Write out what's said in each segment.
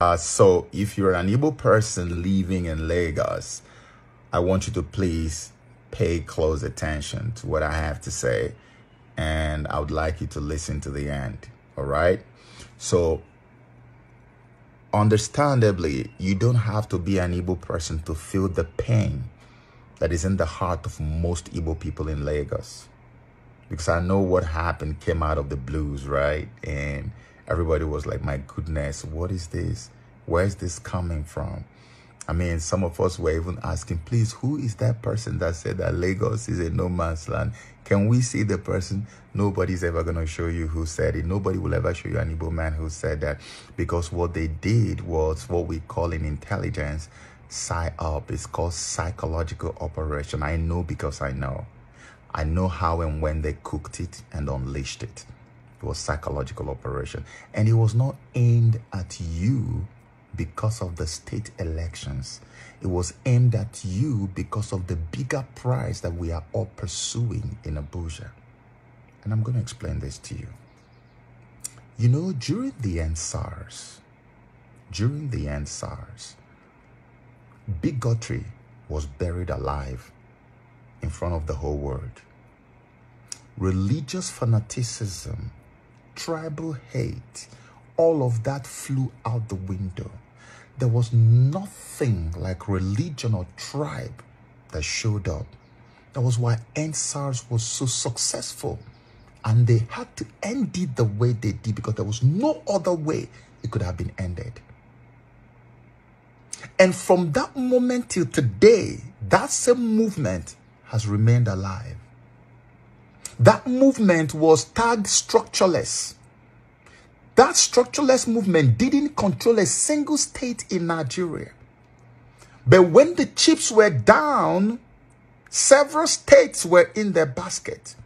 Uh, so if you're an Igbo person living in Lagos, I want you to please pay close attention to what I have to say. And I would like you to listen to the end. All right. So understandably, you don't have to be an Igbo person to feel the pain that is in the heart of most Igbo people in Lagos. Because I know what happened came out of the blues, right? And everybody was like, my goodness, what is this? Where is this coming from? I mean, some of us were even asking, please, who is that person that said that Lagos is a no man's land? Can we see the person? Nobody's ever going to show you who said it. Nobody will ever show you an Igbo man who said that because what they did was what we call in intelligence, psy-op. Uh, it's called psychological operation. I know because I know. I know how and when they cooked it and unleashed it. It was psychological operation. And it was not aimed at you because of the state elections. It was aimed at you because of the bigger prize that we are all pursuing in Abuja. And I'm going to explain this to you. You know, during the end SARS, during the end SARS, bigotry was buried alive in front of the whole world. Religious fanaticism, tribal hate, all of that flew out the window. There was nothing like religion or tribe that showed up. That was why EndSARS was so successful. And they had to end it the way they did because there was no other way it could have been ended. And from that moment till today, that same movement has remained alive. That movement was tagged structureless. That structureless movement didn't control a single state in Nigeria. But when the chips were down, several states were in their basket.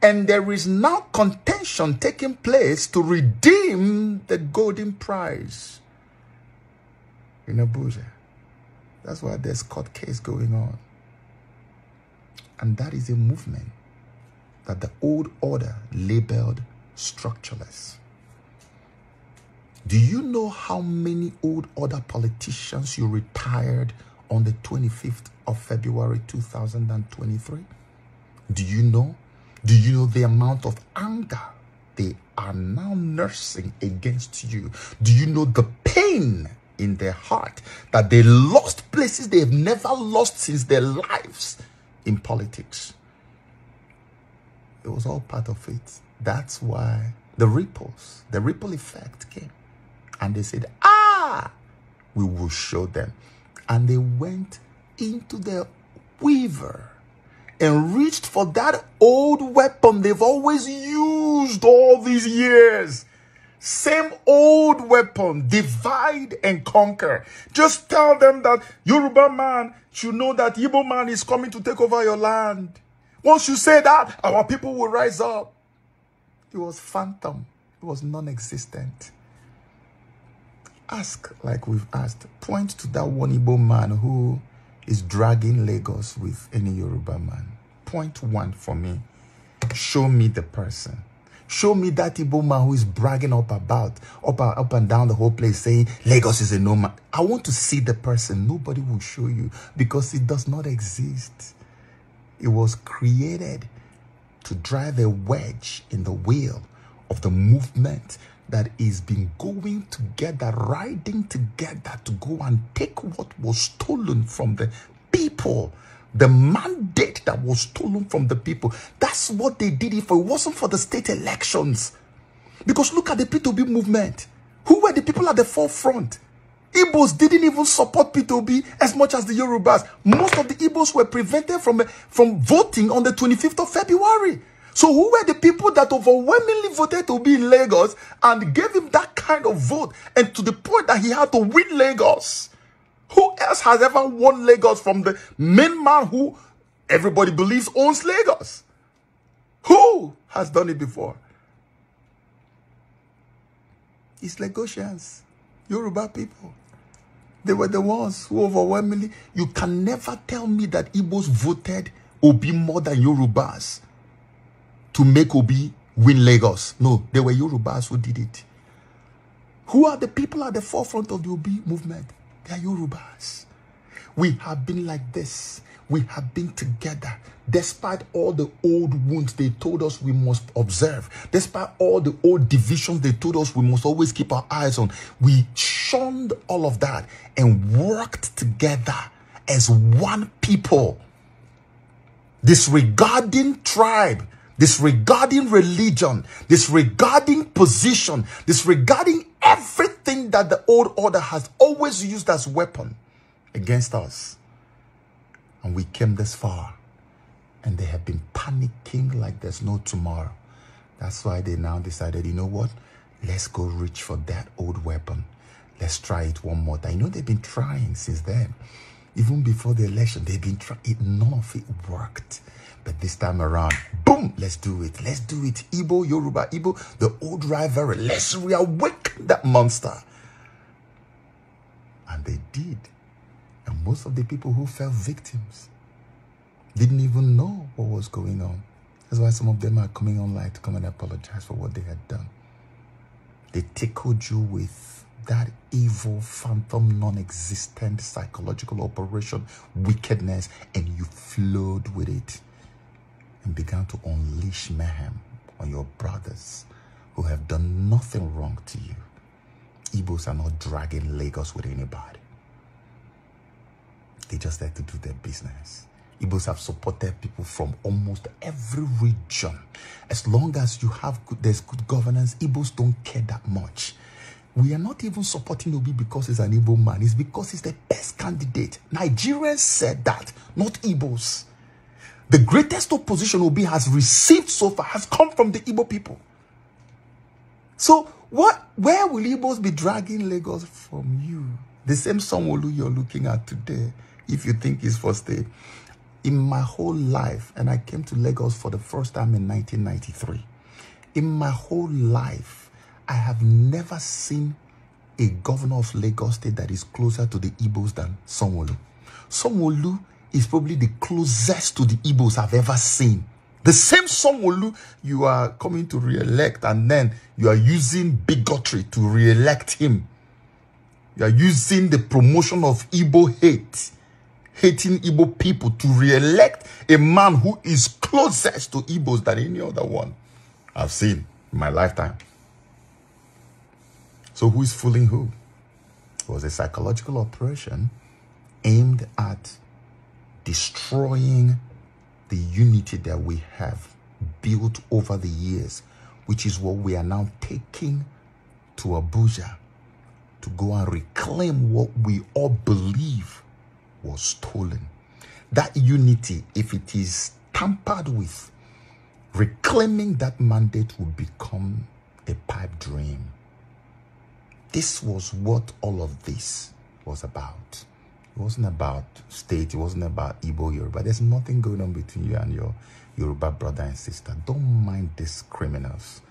And there is now contention taking place to redeem the golden prize in Abuja. That's why there's court case going on. And that is a movement that the old order labeled structureless. Do you know how many old order politicians you retired on the 25th of February 2023? Do you know? Do you know the amount of anger they are now nursing against you? Do you know the pain in their heart that they lost places they have never lost since their lives in politics? It was all part of it. That's why the ripples, the ripple effect came. And they said, Ah, we will show them. And they went into the weaver and reached for that old weapon they've always used all these years. Same old weapon, divide and conquer. Just tell them that Yoruba man should know that Igbo man is coming to take over your land. Once you say that, our people will rise up. It was phantom. It was non-existent ask like we've asked. Point to that one Igbo man who is dragging Lagos with any Yoruba man. Point one for me. Show me the person. Show me that Igbo man who is bragging up about, up, up and down the whole place saying Lagos is a no man. I want to see the person. Nobody will show you because it does not exist. It was created to drive a wedge in the wheel of the movement that is been going together, riding together to go and take what was stolen from the people. The mandate that was stolen from the people. That's what they did it for. It wasn't for the state elections. Because look at the P2B movement. Who were the people at the forefront? Igbos didn't even support P2B as much as the Yorubas. Most of the Igbos were prevented from, from voting on the 25th of February. So who were the people that overwhelmingly voted to be in Lagos and gave him that kind of vote and to the point that he had to win Lagos? Who else has ever won Lagos from the main man who everybody believes owns Lagos? Who has done it before? It's Lagosians, Yoruba people. They were the ones who overwhelmingly, you can never tell me that Igbos voted Obi more than Yorubas to make Obi win Lagos. No, they were Yorubas who did it. Who are the people at the forefront of the Obi movement? They are Yorubas. We have been like this. We have been together. Despite all the old wounds they told us we must observe, despite all the old divisions they told us we must always keep our eyes on, we shunned all of that and worked together as one people. Disregarding tribe, disregarding religion, disregarding position, disregarding everything that the old order has always used as weapon against us. And we came this far. And they have been panicking like there's no tomorrow. That's why they now decided, you know what? Let's go reach for that old weapon. Let's try it one more time. You know, they've been trying since then. Even before the election, they've been trying. None of it worked. But this time around, boom, let's do it. Let's do it. Igbo, Yoruba, Igbo, the old rivalry. Let's reawaken that monster. And they did. Most of the people who fell victims didn't even know what was going on. That's why some of them are coming online to come and apologize for what they had done. They tickled you with that evil, phantom, non existent psychological operation, wickedness, and you flowed with it and began to unleash mayhem on your brothers who have done nothing wrong to you. Igbos are not dragging Lagos with anybody. They just like to do their business. Igbos have supported people from almost every region. As long as you have good, there's good governance, Igbos don't care that much. We are not even supporting Obi because he's an Igbo man. It's because he's the best candidate. Nigerians said that, not Igbos. The greatest opposition Obi has received so far has come from the Igbo people. So what? Where will Igbos be dragging Lagos from you? The same Sanwo-Olu you're looking at today if you think it's for state. In my whole life, and I came to Lagos for the first time in 1993, in my whole life, I have never seen a governor of Lagos State that is closer to the Igbos than Sanwo-Olu. Sanwo-Olu is probably the closest to the Igbos I've ever seen. The same Sanwo-Olu you are coming to re-elect and then you are using bigotry to re-elect him. You are using the promotion of Igbo hate hating Igbo people to re-elect a man who is closest to Igbos than any other one I've seen in my lifetime. So who is fooling who? It was a psychological operation aimed at destroying the unity that we have built over the years, which is what we are now taking to Abuja to go and reclaim what we all believe was stolen. That unity, if it is tampered with, reclaiming that mandate will become a pipe dream. This was what all of this was about. It wasn't about state, it wasn't about Igbo Yoruba. There's nothing going on between you and your Yoruba brother and sister. Don't mind these criminals.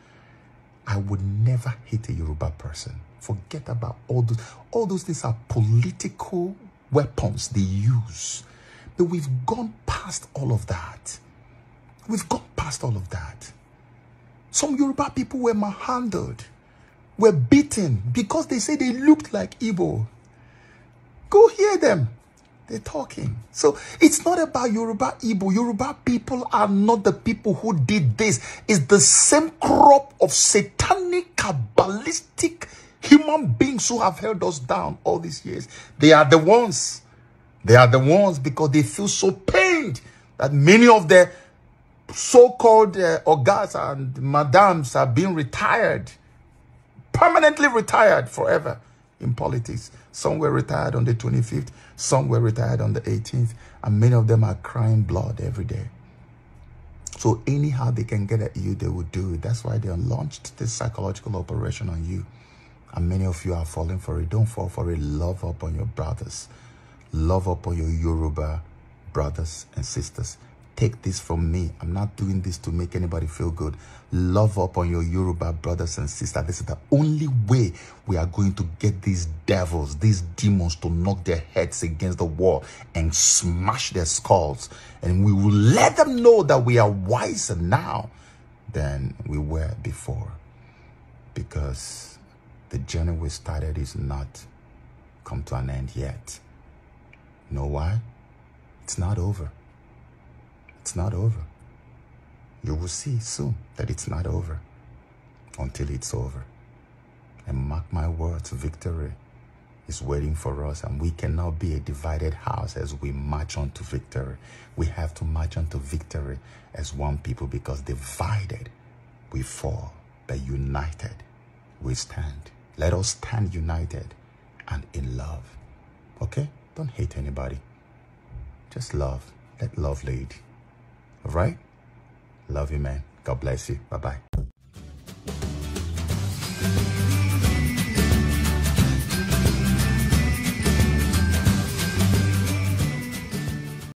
I would never hate a Yoruba person. Forget about all those. All those things are political weapons they use. But we've gone past all of that. We've gone past all of that. Some Yoruba people were manhandled, were beaten because they say they looked like Igbo. Go hear them. They're talking. So it's not about Yoruba Igbo. Yoruba people are not the people who did this. It's the same crop of satanic, kabbalistic Human beings who have held us down all these years, they are the ones. They are the ones because they feel so pained that many of the so-called uh, and madams are being retired, permanently retired forever in politics. Some were retired on the 25th, some were retired on the 18th, and many of them are crying blood every day. So anyhow they can get at you, they will do it. That's why they launched this psychological operation on you. And many of you are falling for it. Don't fall for it. Love up on your brothers. Love up on your Yoruba brothers and sisters. Take this from me. I'm not doing this to make anybody feel good. Love up on your Yoruba brothers and sisters. This is the only way we are going to get these devils, these demons to knock their heads against the wall and smash their skulls. And we will let them know that we are wiser now than we were before. Because The journey we started is not come to an end yet. You know why? It's not over. It's not over. You will see soon that it's not over until it's over. And mark my words, victory is waiting for us, and we cannot be a divided house as we march on to victory. We have to march on to victory as one people because divided we fall, but united we stand. Let us stand united and in love. Okay? Don't hate anybody. Just love. Let love lead. All right? Love you, man. God bless you. Bye bye.